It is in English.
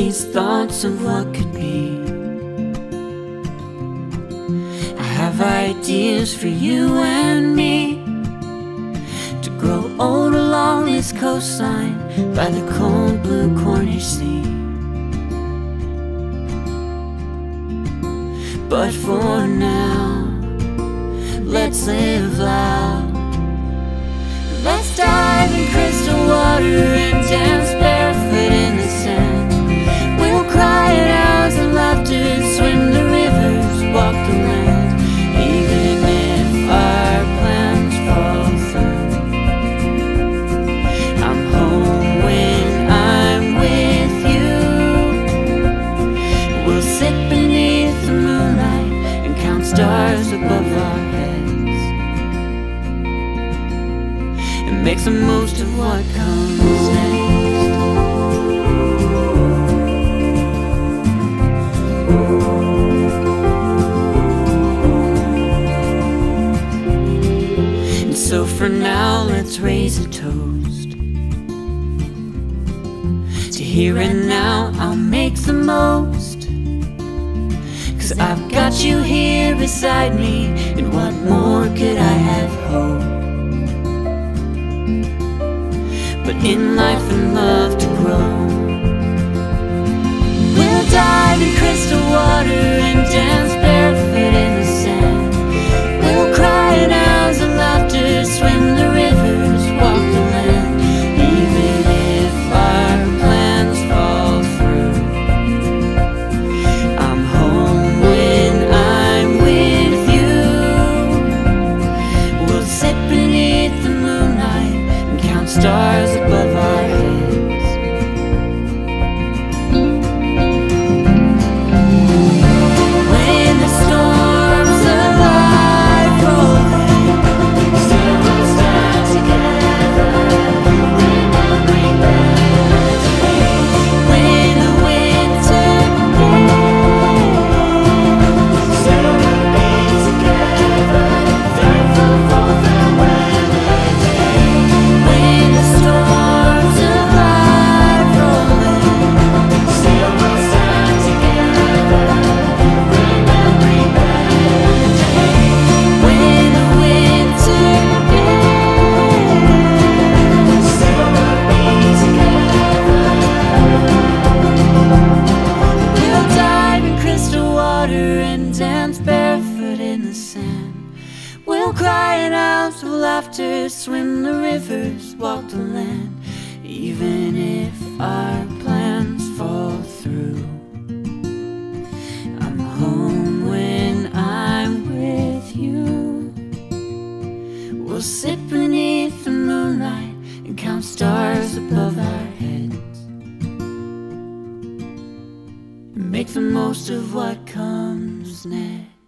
these thoughts of what could be. I have ideas for you and me to grow old along this coastline by the cold blue Cornish Sea. But for now, let's live loud. Let's dive in crystal water And make the most of what comes next. And so for now, let's raise a toast. To here and now, I'll make the most. Cause I've got you here beside me, and what more could stars above barefoot in the sand. We'll cry in hours of laughter, swim the rivers, walk the land, even if our plans fall through. I'm home when I'm with you. We'll sit beneath the moonlight and count stars above our heads. Make the most of what comes next.